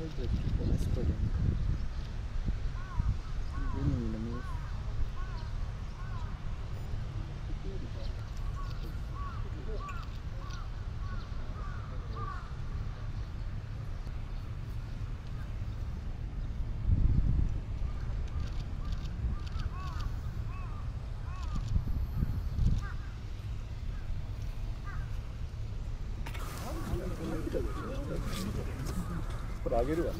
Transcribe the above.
홀도 있고 에스코도 눈이 너무 Thank you. これあげるわ。